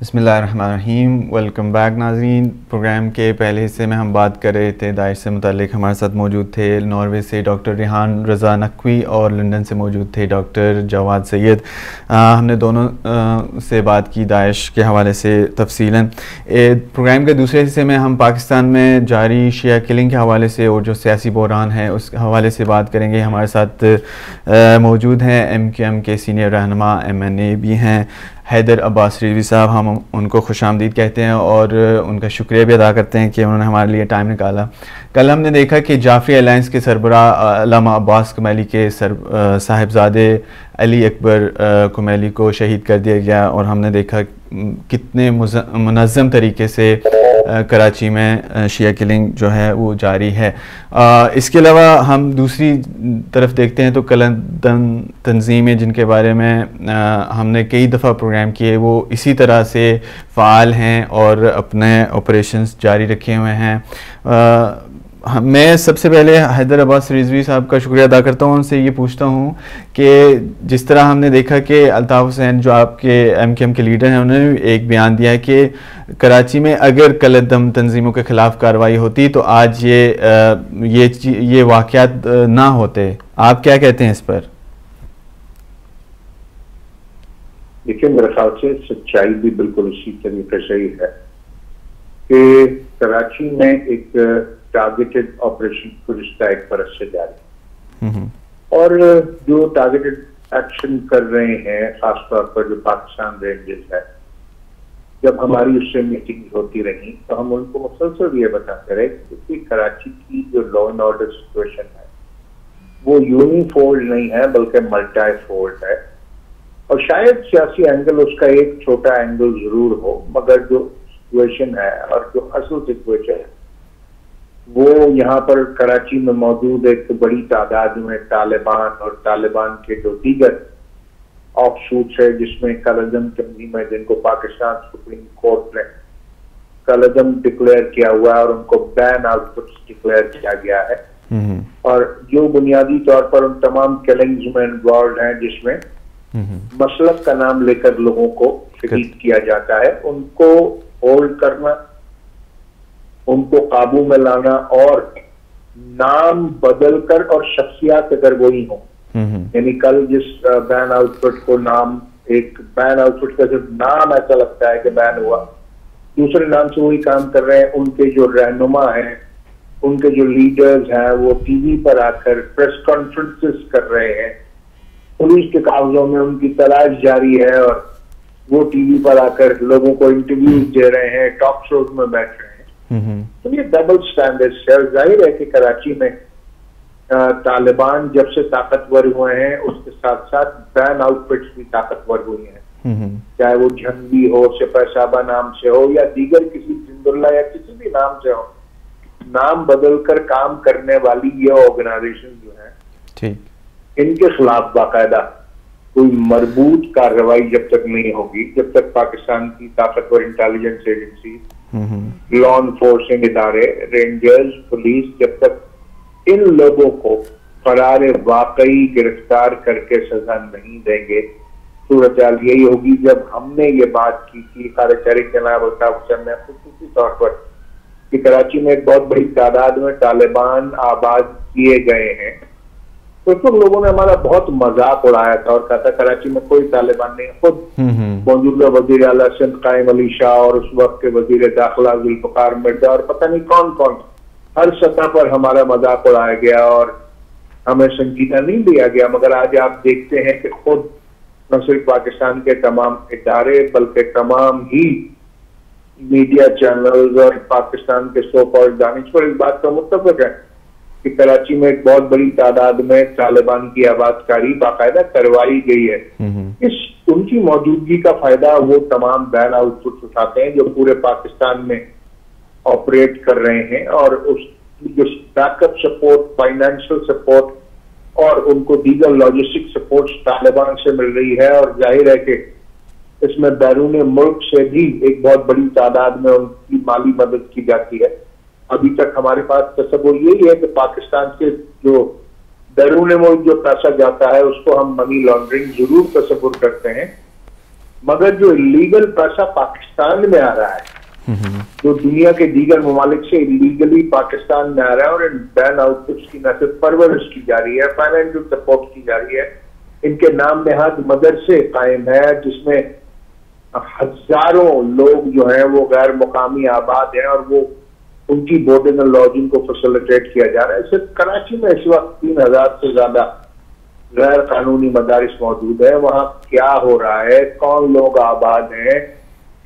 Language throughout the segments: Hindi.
बसमीम वेलकम बैक नाजरीन। प्रोग्राम के पहले हिस्से में हम बात कर रहे थे दाइश से मुतलिक हमारे साथ मौजूद थे नॉर्वे से डॉक्टर रिहान रज़ा नकवी और लंदन से मौजूद थे डॉक्टर जवाद सैद हमने दोनों आ, से बात की दाइश के हवाले से तफसीला प्रोग्राम के दूसरे हिस्से में हम पाकिस्तान में जारी शिया किलिंग के हवाले से और जो सियासी बहरान है उस हवाले से बात करेंगे। हमारे साथ मौजूद हैं M K M K senior रहनमा M N A भी हैं। हैदर अब्बास रिजवी साहब, हम उनको खुश आमदीद कहते हैं और उनका शुक्रिया भी अदा करते हैं कि उन्होंने हमारे लिए टाइम निकाला। कल हमने देखा कि जाफरी अलायंस के सरबरा अब्बास कमैली के सर साहिबजादे अली अकबर कुमैली को शहीद कर दिया गया और हमने देखा कितने मुनम तरीके से कराची में शिया किलिंग जो है, वो जारी है। इसके अलावा हम दूसरी तरफ़ देखते हैं तो कलंदन तंजीमें जिनके बारे में हमने कई दफ़ा प्रोग्राम किए, वो इसी तरह से फ़ाल हैं और अपने ऑपरेशंस जारी रखे हुए हैं। मैं सबसे पहले हैदर अब्बास रिजवी साहब का शुक्रिया अदा करता हूँ, उनसे ये पूछता हूँ कि जिस तरह हमने देखा कि अल्ताफ़ हुसैन जो आपके एम के एम के लीडर हैं, उन्होंने एक बयान दिया है कि कराची में अगर कलदम तंजीमों के ख़िलाफ़ कार्रवाई होती तो आज ये ये ये वाक़ात ना होते। आप क्या कहते हैं इस पर? देखिए, मेरे ख्याल से सच्चाई भी बिल्कुल उसी तरीके से ही है कि कराची में एक टारगेटेड ऑपरेशन गुजशत एक बरस से जारी। और जो टारगेटेड एक्शन कर रहे हैं खासतौर पर जो पाकिस्तान रेंजेस है जब हमारी उससे मीटिंग होती रही तो हम उनको मुसलसल ये बताते रहे क्योंकि कराची की जो लॉ एंड ऑर्डर सिचुएशन है वो यूनिफोल्ड नहीं है बल्कि मल्टाई फोल्ड है। और शायद सियासी एंगल उसका एक छोटा एंगल ज़रूर हो मगर जो सिचुएशन है और जो असल सिचुएशन है वो यहाँ पर कराची में मौजूद एक बड़ी तादाद में तालिबान और तालिबान के जो दीगर ऑफ़ है जिसमें कलजम तंजीम है जिनको पाकिस्तान सुप्रीम कोर्ट ने कलजम डिक्लेयर किया हुआ है और उनको बैन आउटपुट डिक्लेयर किया गया है हम्म। और जो बुनियादी तौर पर उन तमाम किलिंग्स में इन्वॉल्व हैं जिसमें हम्म। मसलक का नाम लेकर लोगों को शहीद किया जाता है उनको होल्ड करना उनको काबू में लाना और नाम बदलकर और शख्सियात अगर वही हो। यानी कल जिस बैन आउटफिट को नाम एक बैन आउटफिट का सिर्फ़ नाम ऐसा लगता है कि बैन हुआ दूसरे नाम से वही काम कर रहे हैं उनके जो रहनुमा हैं उनके जो लीडर्स हैं वो टीवी पर आकर प्रेस कॉन्फ्रेंसेस कर रहे हैं पुलिस के कागजों में उनकी तलाश जारी है और वो टीवी पर आकर लोगों को इंटरव्यूज़ दे रहे हैं टॉक शोज़ में बैठ रहे हैं। तो ये डबल स्टैंडर्ड है ज़ाहिर है कि कराची में तालिबान जब से ताकतवर हुए हैं उसके साथ साथ बैन आउटफिट्स भी ताकतवर हुई हैं। चाहे वो झंडी हो सिपा नाम से हो या दीगर किसी जिंदुल्ला या किसी भी नाम से हो नाम बदलकर काम करने वाली ये ऑर्गेनाइजेशन जो है ठीक। इनके खिलाफ बाकायदा कोई मरबूत कार्रवाई जब तक नहीं होगी जब तक पाकिस्तान की ताकतवर इंटेलिजेंस एजेंसी लॉ इन्फोर्सिंग इदारे रेंजर्स पुलिस जब तक इन लोगों को फरार वाकई गिरफ़्तार करके सजा नहीं देंगे। सूरत यही होगी जब हमने ये बात की कि कार्यकारी जनाब हुसैन ने खसूसी तौर पर कि कराची में एक बहुत बड़ी तादाद में तालिबान आबाद किए गए हैं। तो तुम लोगों ने हमारा बहुत मज़ाक उड़ाया था और कहा था कराची में कोई तालिबान नहीं खुद हम्म, हम्म। मौजूदा वज़ीर अला सिंध कायम अली शाह और उस वक्त के वज़ीर दाखिला जुल्फकार मिर्ज़ा और पता नहीं कौन कौन हर सतह पर हमारा मज़ाक उड़ाया गया और हमें संजीदा नहीं दिया गया मगर आज आप देखते हैं कि खुद न सिर्फ़ पाकिस्तान के तमाम इदारे बल्कि तमाम ही मीडिया चैनल्स और पाकिस्तान के सो कॉल्ड दानिश्वर इस बात का मुतफक है कि कराची में एक बहुत बड़ी तादाद में तालिबान की आबादकारी बाकायदा करवाई गई है। इस उनकी मौजूदगी का फ़ायदा वो तमाम बैन आउटपुट उठाते हैं जो पूरे पाकिस्तान में ऑपरेट कर रहे हैं और उस जो बैकअप सपोर्ट फाइनेंशियल सपोर्ट और उनको दीगर लॉजिस्टिक सपोर्ट तालिबान से मिल रही है और ज़ाहिर है कि इसमें बैरून मुल्क से भी एक बहुत बड़ी तादाद में उनकी माली मदद की जाती है। अभी तक हमारे पास तस्वुर यही है कि पाकिस्तान से जो बैरून मुल्क जो पैसा जाता है उसको हम मनी लॉन्ड्रिंग ज़रूर तस्वुर करते हैं। मगर जो इलीगल पैसा पाकिस्तान में आ रहा है जो दुनिया के दीगर ममालिक से इलीगली पाकिस्तान में आ रहा है और इन बैन आउटपुट्स की न सिर्फ़ परवरिश की जा रही है फाइनेंशियल सपोर्ट की जा रही है इनके नाम नेहाद मदरसे कायम है जिसमें हज़ारों लोग जो हैं वो गैर मुकामी आबाद हैं और वो उनकी बोर्डिंग एंड लॉजिंग को फैसिलिटेट किया जा रहा है। सिर्फ़ कराची में इस वक्त तीन हज़ार से ज़्यादा गैर कानूनी मदारिस मौजूद है। वहाँ क्या हो रहा है? कौन लोग आबाद हैं?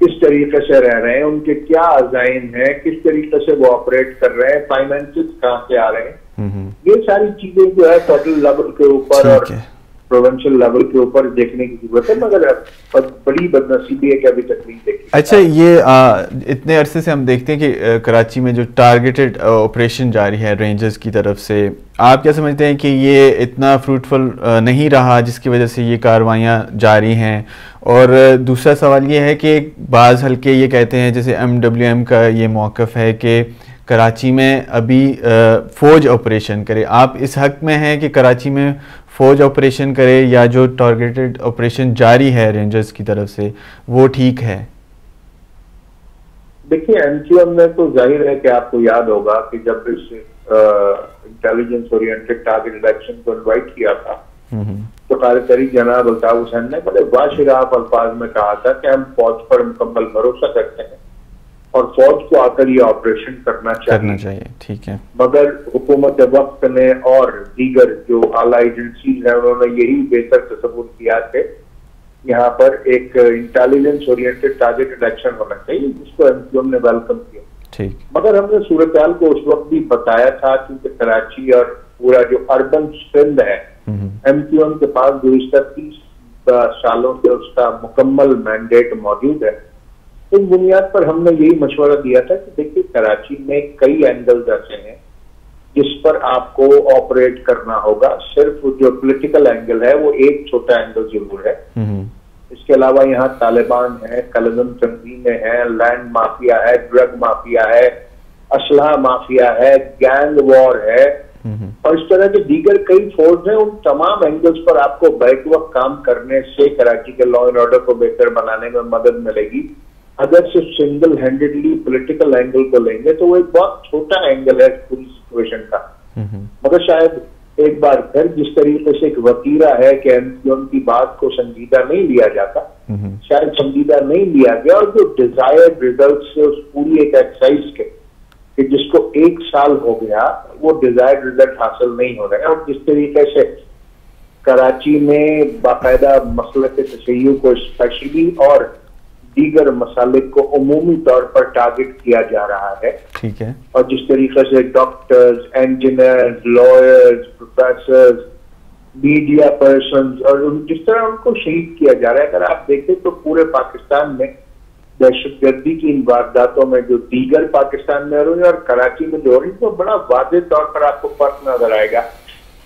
किस तरीके से रह रहे हैं? उनके क्या अजाइन है? किस तरीके से वो ऑपरेट कर रहे हैं? फाइनेंसिस कहाँ से आ रहे हैं? हम्म, हम्म। ये सारी चीज़ें जो है फेडरल लेवल के ऊपर और प्रोविंशियल लेवल के ऊपर देखने की ज़रूरत है मगर बड़ी बदनसीबी है कि अभी तक नहीं देखी। अच्छा ये आ, इतने अरसे से हम देखते हैं कि कराची में जो टारगेटेड ऑपरेशन जारी है रेंजर्स की तरफ़ से आप क्या समझते हैं कि ये इतना फ्रूटफुल नहीं रहा जिसकी वजह से ये कार्रवाइयाँ जारी हैं? और दूसरा सवाल ये है कि बाज़ हल्के ये कहते हैं जैसे एम का ये मौक़ है कि कराची में अभी फ़ौज ऑपरेशन करे। आप इस हक में हैं कि कराची में फौज ऑपरेशन करे या जो टारगेटेड ऑपरेशन जारी है रेंजर्स की तरफ़ से वो ठीक है? देखिए एनसीएम में तो ज़ाहिर है कि आपको याद होगा कि जब इस इंटेलिजेंस ओरिएंटेड टारगेट एक्शन को इनवाइट किया था हम्म, हम्म। तो कार्यकारी जनाब अल्ताफ हुसैन ने बड़े वाशिराफ अल्फाज में कहा था कि हम फौज पर मुकम्मल भरोसा करते हैं। और फौज को आकर ये ऑपरेशन करना चाहिए। करना चाहिए ठीक है। मगर हुकूमत वक्त ने और दीगर जो आला एजेंसीज है उन्होंने यही बेहतर तस्वूर किया कि यहाँ पर एक इंटेलिजेंस ओरिएंटेड टारगेटेड एक्शन होना चाहिए जिसको एमक्यूएम ने वेलकम किया। ठीक। मगर हमने सूरत को उस वक्त भी बताया था क्योंकि कराची और पूरा जो अर्बन स्ट्रेंथ है एमक्यूएम। के पास गुजशत तीस सालों से उसका मुकम्मल मैंडेट मौजूद है। इस बुनियाद पर हमने यही मशवरा दिया था कि देखिए कराची में कई एंगल्स ऐसे हैं जिस पर आपको ऑपरेट करना होगा सिर्फ़ जो पॉलिटिकल एंगल है वो एक छोटा एंगल ज़रूर है हम्म। इसके अलावा यहाँ तालिबान है कलजम तंजीमें हैं लैंड माफिया है ड्रग माफिया है असलाह माफिया है गैंग वॉर है हम्म। और इस तरह के दीगर कई फोर्स हैं उन तमाम एंगल्स पर आपको बैक वक्त काम करने से कराची के लॉ एंड ऑर्डर को बेहतर बनाने में मदद मिलेगी अगर सिर्फ़ सिंगल हैंडेडली पॉलिटिकल एंगल को लेंगे तो वो एक बहुत छोटा एंगल है पूरी सिचुएशन का। मगर शायद एक बार फिर जिस तरीके से एक वतीरा है कि एमपीएम की बात को संजीदा नहीं लिया जाता शायद संजीदा नहीं लिया गया और जो डिजायर्ड रिज़ल्ट से उस पूरी एक एक्सरसाइज के कि जिसको एक साल हो गया वो डिजायर्ड रिज़ल्ट हासिल नहीं हो रहे और जिस तरीके से कराची में बाकायदा मसल के तशैय को स्पेशली और दीगर मसाले को अमूमी तौर पर टारगेट किया जा रहा है। ठीक है। और जिस तरीके से doctors engineers lawyers professor media person और जिस तरह उनको शहीद किया जा रहा है अगर आप देखें तो पूरे पाकिस्तान में दहशतगर्दी की इन वारदातों में जो दीगर पाकिस्तान में हो रही है और कराची में जो हो रही तो बड़ा वादे तौर पर आपको फ़र्क नज़र आएगा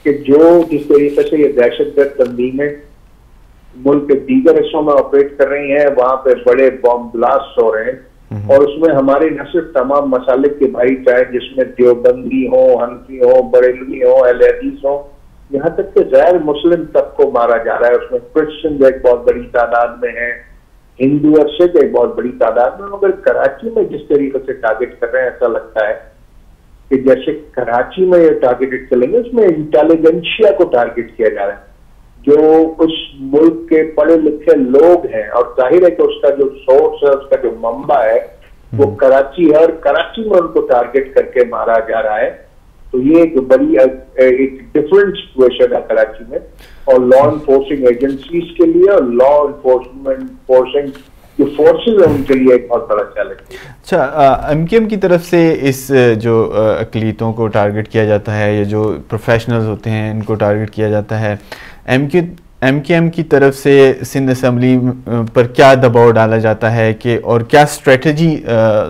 कि जो जिस तरीके से ये दहशतगर्द तंजीमें मुल्क के दीगर हिस्सों में ऑपरेट कर रही हैं वहाँ पे बड़े बॉम्ब ब्लास्ट हो रहे हैं। हम्म। और उसमें हमारे न सिर्फ़ तमाम मसाले के भाई चाहे जिसमें देवबंदी हो हनफी हो बरेलवी हो अलहदीस हो यहाँ तक कि गैर मुस्लिम तक को मारा जा रहा है। उसमें क्रिश्चियन एक बहुत बड़ी तादाद में है। हिंदू और सिख एक बहुत बड़ी तादाद में मगर कराची में जिस तरीके से टारगेट कर रहे हैं ऐसा लगता है कि जैसे कराची में ये टारगेटेड चलेंगे उसमें इंटेलिजेंशिया को टारगेट किया जा रहा है। जो उस मुल्क के पढ़े लिखे लोग हैं और ज़ाहिर है कि उसका जो सोर्स है उसका जो मम्बा है वो हम्म। कराची है और कराची में उनको टारगेट करके मारा जा रहा है। तो ये एक बड़ी एक डिफरेंट सिचुएशन है कराची में और लॉ इन्फोर्सिंग एजेंसीज के लिए और लॉ इन्फोर्समेंट फोर्सिंग जो फोर्सेज है उनके लिए एक बहुत बड़ा चैलेंज अच्छा एम के एम की तरफ़ से इस जो अकलीतों को टारगेट किया जाता है या जो प्रोफेशनल्स होते हैं इनको टारगेट किया जाता है एम क्यू एम के एम की तरफ़ से सिंध असम्बली पर क्या दबाव डाला जाता है कि और क्या स्ट्रेटजी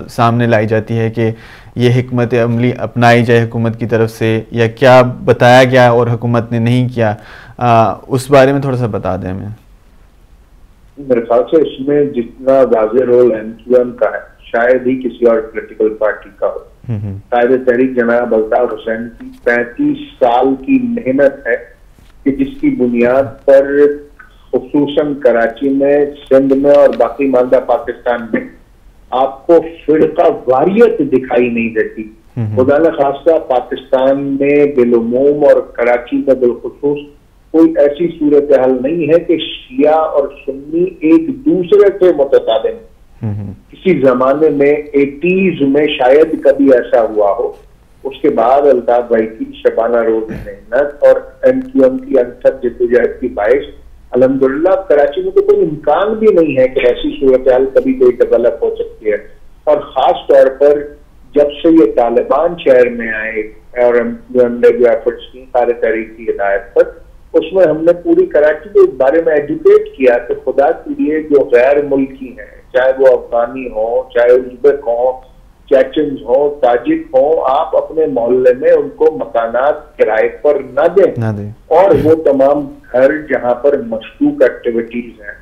सामने लाई जाती है कि ये हमत अमली अपनाई जाए हुकूमत की तरफ़ से या क्या बताया गया और हुकूमत ने नहीं किया? आ, उस बारे में थोड़ा सा बता दें हमें। मेरे ख्याल से इसमें जितना वाज रोल एम क्यू एम का है शायद ही किसी और पोलिटिकल पार्टी का हो। हम्म, हम्म। शायद तहरीक जनाब अल्ताफ हुसैन की पैंतीस साल की मेहनत है कि जिसकी बुनियाद पर खसूस कराची में सिंध में और बाकी मालदा पाकिस्तान में आपको फिरका वारियत दिखाई नहीं देती। खुदा खासा पाकिस्तान में बिलूम और कराची में बिलखसूस कोई ऐसी सूरत हाल नहीं है कि शिया और सुन्नी एक दूसरे से मुतद किसी जमाने में एटीज में शायद कभी ऐसा हुआ हो। उसके बाद अल्ताफ भाई की शबाना रोज मेहनत और एम क्यू एम की अनथक जिद्दोजहद की बाइश अलहमदुल्ला कराची में तो कोई इम्कान भी नहीं है कि ऐसी सूरत हाल कभी कोई डेवलप हो सकती है। और खास तौर पर जब से ये तालिबान शहर में आए और हमने जो एफर्ट्स की, सारे तरीक की हिदायत पर, उसमें हमने पूरी कराची के बारे में एजुकेट किया कि खुदा के लिए जो गैर मुल्की हैं, चाहे वो अफगानी हो, चाहे उज्बेक हो चैचन हो ताजिक हो आप अपने मोहल्ले में उनको मकानात किराए पर न दें। ना दे। और वो तमाम घर जहाँ पर मशकूक एक्टिविटीज़ हैं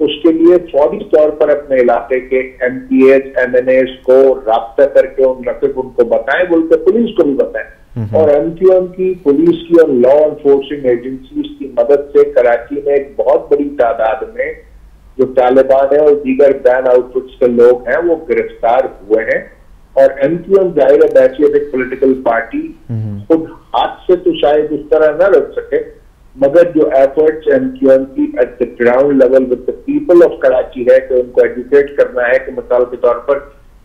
उसके लिए फौरी तौर पर अपने इलाके के M P H M N S को रबता करके उन रफिक उनको बताएँ बोलते पुलिस को भी बताएँ। और एम क्यू एम की पुलिस की और लॉ एनफोर्सिंग एजेंसीज की मदद से कराची में एक बहुत बड़ी तादाद में जो तालिबान है और दीगर बैन आउटफिट्स के लोग हैं वो गिरफ़्तार हुए हैं। और एम क्यू एम ज़ाहिर है बैचियत एक पोलिटिकल पार्टी खुद हाथ से तो शायद उस तरह ना रख सके मगर जो एफर्ट्स एम क्यू एम की at the ground level with the people of Karachi है कि उनको एजुकेट करना है कि मिसाल के तौर पर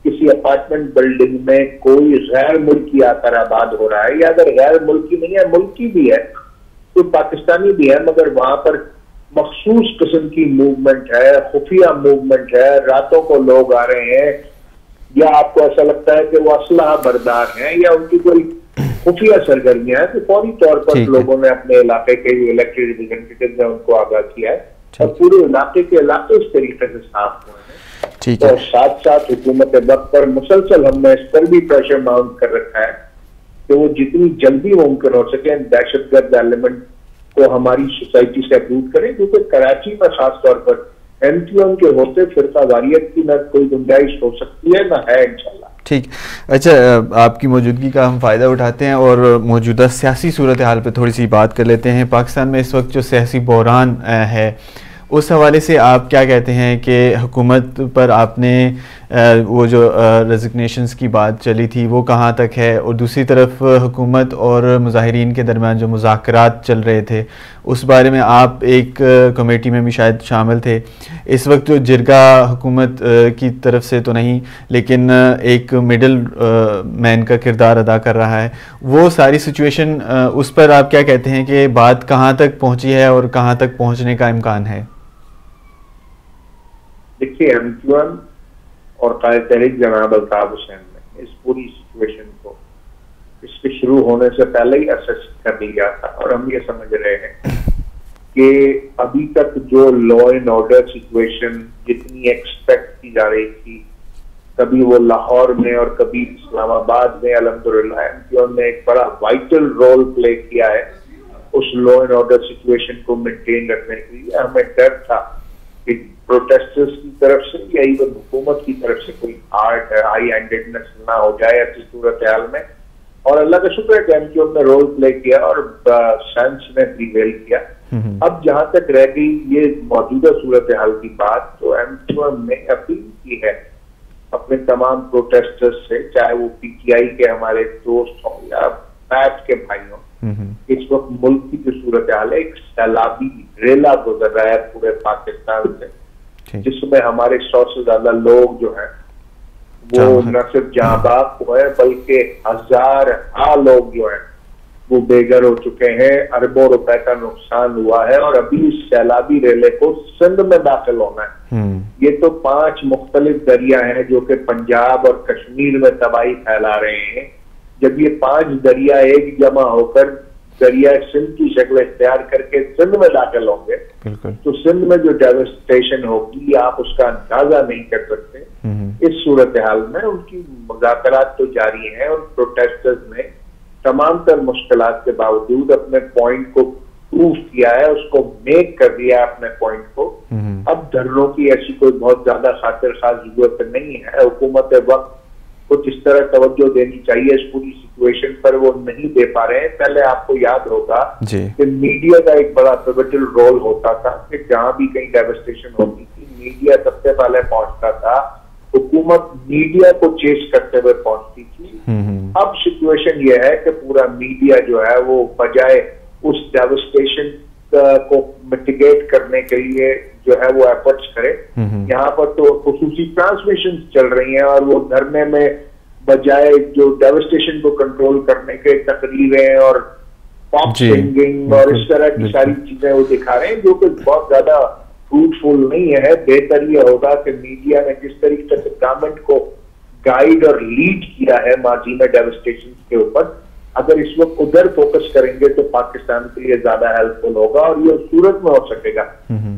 किसी अपार्टमेंट बिल्डिंग में कोई गैर मुल्की आकर आबाद हो रहा है या अगर गैर मुल्की नहीं है मुल्की भी है तो पाकिस्तानी भी है मगर वहाँ पर मखसूस किस्म की मूवमेंट है खुफिया मूवमेंट है रातों को लोग आ रहे हैं या आपको ऐसा लगता है कि वो असलाह बरदार हैं या उनकी कोई खुफिया सरगर्मियाँ हैं तो फौरी तौर पर लोगों ने अपने इलाके के जो इलेक्टेड रिप्रेजेंटेटिव है उनको आगाह किया है। और पूरे इलाके के इलाके इस तरीके से साफ़ हुए हैं। ठीक और है। साथ साथ हुकूमत वक्त पर मुसलसल हमने इस पर भी प्रेशर माउंट कर रखा है कि वो जितनी जल्दी मुमकिन हो सके दहशतगर्द एलिमेंट को हमारी सोसाइटी से अप्रूव करें क्योंकि कराची में खासतौर पर एम क्यू एम के होते फिर वारियत की न कोई गुंजाइश हो सकती है, ना है इंशाल्लाह। ठीक। अच्छा आपकी मौजूदगी का हम फ़ायदा उठाते हैं और मौजूदा सियासी सूरत हाल पर थोड़ी सी बात कर लेते हैं। पाकिस्तान में इस वक्त जो सियासी बहरान है, उस हवाले से आप क्या कहते हैं कि हुकूमत पर आपने वो जो रेजिग्नेशंस की बात चली थी, वो कहाँ तक है? और दूसरी तरफ़ हुकूमत और मुजाहरीन के दरमियान जो मुज़ाकरात चल रहे थे, उस बारे में आप एक कमेटी में भी शायद शामिल थे। इस वक्त जो जिरगा हुकूमत की तरफ़ से तो नहीं, लेकिन एक मिडल मैन का किरदार अदा कर रहा है। वो सारी सिचुएशन उस पर आप क्या कहते हैं कि बात कहाँ तक पहुँची है और कहाँ तक पहुँचने का इम्कान है? देखिए और कायद तहरीक जनाब अल्ताफ हुसैन ने इस पूरी सिचुएशन को, इसके शुरू होने से पहले ही असेस कर लिया था और हम ये समझ रहे हैं कि अभी तक जो लॉ एंड ऑर्डर सिचुएशन जितनी एक्सपेक्ट की जा रही थी, कभी वो लाहौर में और कभी इस्लामाबाद में अलहमदुल्ला क्यू एम ने एक बड़ा वाइटल रोल प्ले किया है उस लॉ एंड ऑर्डर सिचुएशन को मेंटेन रखने के लिए। हमें डर था कि प्रोटेस्टर्स की तरफ़ से या इवन हुकूमत की तरफ़ से कोई आर्ट हाई हैंडेडनेस ना हो जाए ऐसी सूरत हाल में। और अल्लाह का शुक्र है कि एमक्यूएम ने रोल प्ले किया और साइंस ने प्रीवेल किया। अब जहाँ तक रह गई ये मौजूदा सूरत हाल की बात तो एमक्यूएम ने अपील की है अपने तमाम प्रोटेस्टर्स से चाहे वो पीटीआई के हमारे दोस्त हों या पैट के भाई हों इस वक्त मुल्क की जो सूरत हाल है एक सैलाबी रेला गुजर रहा है पूरे पाकिस्तान से जिसमें हमारे सौ से ज़्यादा लोग जो है वो न सिर्फ़ जहाँ बाप हुए हैं बल्कि हज़ार हा लोग जो है वो बेघर हो चुके हैं अरबों रुपए का नुकसान हुआ है और अभी इस सैलाबी रेले को सिंध में दाखिल होना है। हम्म, ये तो पाँच मुख्तलिफ़ दरिया हैं जो कि पंजाब और कश्मीर में तबाही फैला रहे हैं। जब ये पाँच दरिया एक जमा होकर दरिया सिंध की शक्ल इख्तियार करके सिंध में दाखिल होंगे तो सिंध में जो डेवस्टेशन होगी आप उसका अंदाज़ा नहीं कर सकते। हम्म, इस सूरत हाल में उनकी मुजाकरात तो जारी हैं और प्रोटेस्टर्स ने तमाम तर मुश्किल के बावजूद अपने पॉइंट को प्रूफ किया है उसको मेक कर दिया है अपने पॉइंट को। हम्म, अब धरनों की ऐसी कोई बहुत ज़्यादा खातिर खास ज़रूरत नहीं है। हुकूमत वक्त को जिस तरह तवज्जो देनी चाहिए इस पूरी सिचुएशन पर वो नहीं दे पा रहे हैं। पहले आपको याद होगा कि मीडिया का एक बड़ा पिवटल रोल होता था कि जहाँ भी कहीं डेवस्टेशन होती थी मीडिया सबसे पहले पहुँचता था। हुकूमत मीडिया को चेस करते हुए पहुँचती थी। हम्म, हम्म। अब सिचुएशन ये है कि पूरा मीडिया जो है वो बजाय उस डेवस्टेशन को मिटिगेट करने के लिए जो है वो एफर्ट्स करे। यहाँ पर तो खसूसी ट्रांसमिशन चल रही हैं और वो धरने में बजाय जो डेवस्टेशन को कंट्रोल करने के तकरीरें और पॉप सिंगिंग और इस तरह की सारी चीज़ें वो दिखा रहे हैं जो कि बहुत ज़्यादा फ्रूटफुल नहीं है। बेहतर यह होगा कि मीडिया ने जिस तरीके से गवर्नमेंट को गाइड और लीड किया है माजी में डेवस्टेशन के ऊपर अगर इस वक्त उधर फोकस करेंगे तो पाकिस्तान के लिए ज़्यादा हेल्पफुल होगा और ये सूरत में हो सकेगा।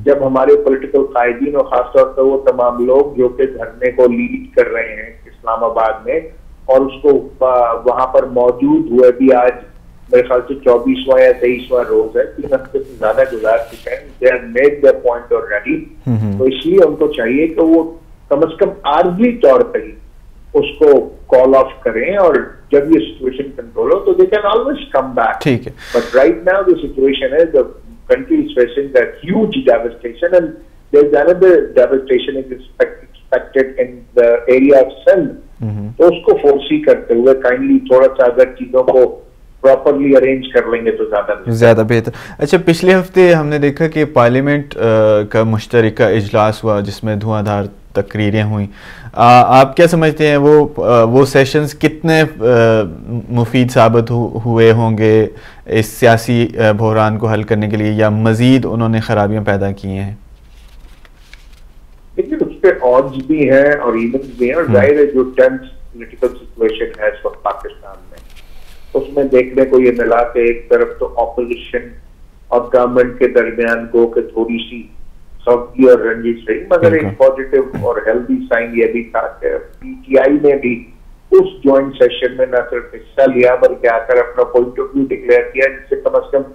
जब हमारे पॉलिटिकल कायदीन और खासतौर पर वो तमाम लोग जो कि धरने को लीड कर रहे हैं इस्लामाबाद में और उसको वहाँ पर मौजूद हुए भी आज मेरे ख्याल से चौबीसवा या तेईसवा रोज है तीन हफ़्ते से ज़्यादा गुजार चुके हैं। They are made the point और रेडी तो इसलिए उनको चाहिए कि वो कम अज कम आर्जी तौर पर ही उसको कॉल ऑफ़ करें और जब ये सिचुएशन कंट्रोल हो तो they can always come back ठीक है but right now the situation है the country is facing that huge devastation and there's another devastation is expected in the area of Sindh. Mm-hmm. तो उसको फोर्सी करते हुए काइंडली थोड़ा सा अगर चीज़ों को प्रॉपरली अरेंज कर लेंगे तो ज़्यादा ज़्यादा बेहतर अच्छा पिछले हफ़्ते हमने देखा कि पार्लियामेंट का मुश्तरक इजलास हुआ जिसमें धुआंधार तकरीरें हुई आ, आप क्या समझते हैं वो आ, वो सेशंस कितने मुफीद साबित हु, हुए होंगे इस सियासी बहरान को हल करने के लिए या मज़ीद उन्होंने खराबियाँ पैदा की हैं देखिए उस पर ऑड्स भी हैं और इवेंट्स भी हैं और हम्म। ज़ाहिर है जो टेंस पोलिटिकल सिचुएशन है इस वक्त पाकिस्तान में उसमें देखने को ये मिला कि एक तरफ़ तो ऑपोजिशन और गवर्नमेंट के दरमियान गो के थोड़ी सी सब्ज़ी और रणजीत सिंह मगर एक पॉजिटिव और हेल्दी साइन ये भी था कि पीटीआई ने भी उस ज्वाइंट सेशन में न सिर्फ़ हिस्सा लिया बल्कि आकर अपना पॉइंट ऑफ़ व्यू डिक्लेयर किया जिससे कम अज कम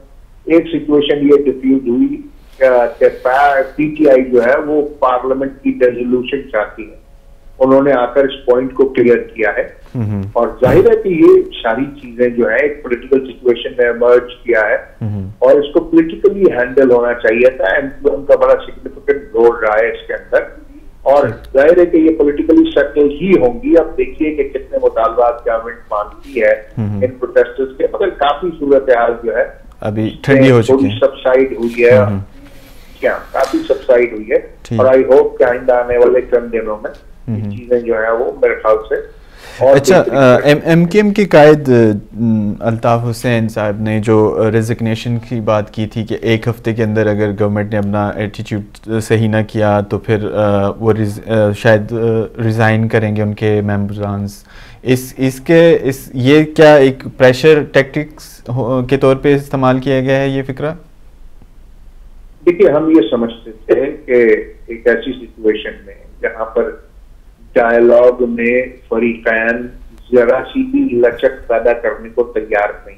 एक सिचुएशन ये डिफ्यूज हुई कि पीटीआई जो है वो पार्लियामेंट की रेजोल्यूशन चाहती है। उन्होंने आकर इस पॉइंट को क्लियर किया है। और ज़ाहिर है कि ये सारी चीज़ें जो है एक पॉलिटिकल सिचुएशन में इमर्ज किया है। और इसको पॉलिटिकली हैंडल होना चाहिए था एंड उनका बड़ा सिग्निफिकेंट रोल रहा है इसके अंदर। और ज़ाहिर है कि ये पॉलिटिकली सेटल ही होंगी। अब देखिए कि कितने मुतालबात गवर्नमेंट मानती है इन प्रोटेस्टर्स के। मगर काफ़ी सूरत हाल जो है अभी ठंडी हो चुकी है। सबसाइड हुई है। क्या? काफ़ी सबसाइड हुई है। और आई होप कि आइंदा आने वाले चंद दिनों में चीज़ें जो है वो मेरे ख्याल से अच्छा एम एम के एम के कायद अल्ताफ़ हुसैन साहब ने जो रेजिग्नेशन की बात की थी कि एक हफ़्ते के अंदर अगर गवर्नमेंट ने अपना एटीट्यूड सही ना किया तो फिर आ, वो रिज, आ, शायद रिज़ाइन करेंगे उनके मेम्बरान्स इस इसके इस ये क्या एक प्रेशर टैक्टिक्स के तौर पे इस्तेमाल किया गया है ये फिक्रा? देखिए हम ये समझते थे कि एक ऐसी सिचुएशन में जहाँ पर डायलॉग में फरीकैन जरा सी भी लचक पैदा करने को तैयार नहीं।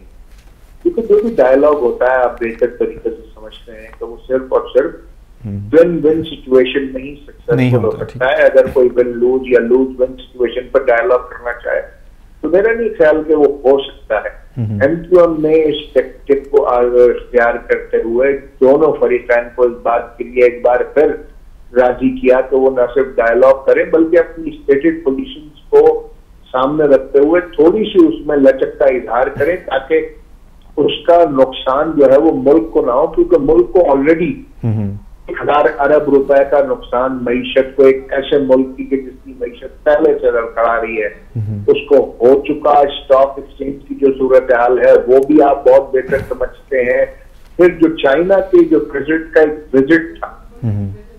क्योंकि जो भी डायलॉग होता है आप बेहतर तरीके से समझते हैं तो वो सिर्फ़ और सिर्फ़ विन विन सिचुएशन में ही सक्सेसफुल हो सकता है। अगर कोई विन लूज या लूज विन सिचुएशन पर डायलॉग करना चाहे तो मेरा नहीं ख्याल कि वो हो सकता है। एम क्यू एम ने इस टेक्टिक को इख्तियार करते हुए दोनों फरीकैन को इस बात के लिए एक बार फिर राज़ी किया तो वो न सिर्फ़ डायलॉग करें बल्कि अपनी स्टेटेड पोजिशन को सामने रखते हुए थोड़ी सी उसमें लचक का इजहार करें ताकि उसका नुकसान जो है वो मुल्क को ना हो क्योंकि मुल्क को ऑलरेडी हज़ार अरब रुपए का नुकसान मीशत को एक ऐसे मुल्क की जिसकी मीशत पहले से लड़खड़ा रही है उसको हो चुका स्टॉक एक्सचेंज की जो सूरत हाल है वो भी आप बहुत बेहतर समझते हैं। फिर जो चाइना के जो प्रेसिडेंट का एक विज़िट था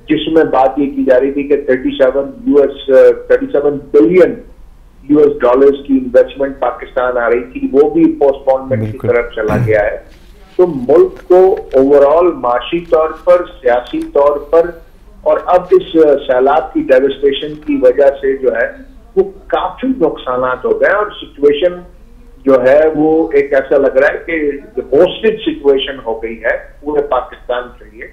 जिसमें बात ये की जा रही थी कि 37 यूएस 37 बिलियन यूएस डॉलर्स की इन्वेस्टमेंट पाकिस्तान आ रही थी वो भी पोस्टपोनमेंट की तरफ़ चला गया है। तो मुल्क को ओवरऑल माशी तौर पर सियासी तौर पर और अब इस सैलाब की डेवस्टेशन की वजह से जो है वो काफ़ी नुकसान हो गए और सिचुएशन जो है वो एक ऐसा लग रहा है कि मोस्टेड सिचुएशन हो गई है पूरे पाकिस्तान के लिए।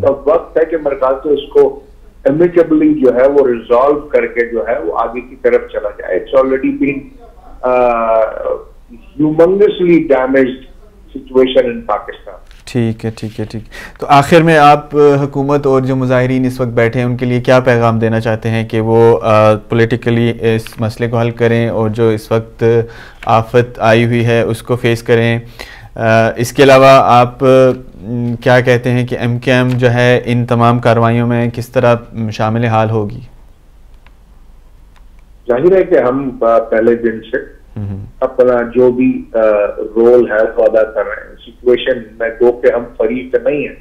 तो वक्त है कि मेरे ख्याल से इसको एमिकेबली जो है वो रिजॉल्व करके जो है वो आगे की तरफ़ चला जाए। It's already been humongously damage situation in Pakistan ठीक है ठीक है ठीक। तो आखिर में आप हुकूमत और जो मुजाहरीन इस वक्त बैठे हैं उनके लिए क्या पैगाम देना चाहते हैं कि वो पॉलिटिकली इस मसले को हल करें और जो इस वक्त आफत आई हुई है उसको फेस करें? आ, इसके अलावा आप क्या कहते हैं कि एम के एम जो है इन तमाम कार्रवाइयों में किस तरह शामिल हाल होगी? ज़ाहिर है कि हम पहले दिन से अपना जो भी रोल है वो अदा कर रहे हैं। सिचुएशन में दो के हम फरीक नहीं है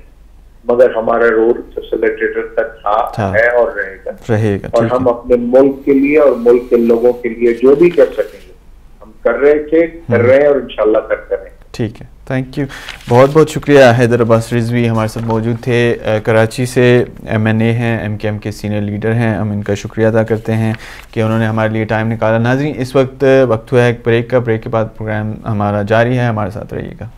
मगर हमारा रोल फैसिलिटेटर तक था, था। है और रहेगा। रहेगा और हम अपने मुल्क के लिए और मुल्क के लोगों के लिए जो भी कर सकेंगे हम कर रहे थे कर हम्म। रहे हैं और इंशाल्लाह करते रहेंगे। ठीक है। थैंक यू बहुत बहुत शुक्रिया, हैदर अब्बास रिजवी हमारे साथ मौजूद थे। कराची से एम एन ए हैं एम के एम के सीनियर लीडर हैं। हम इनका शुक्रिया अदा करते हैं कि उन्होंने हमारे लिए टाइम निकाला। नाजरी इस वक्त वक्त हुआ है एक ब्रेक का। ब्रेक के बाद प्रोग्राम हमारा जारी है। हमारे साथ रहिएगा।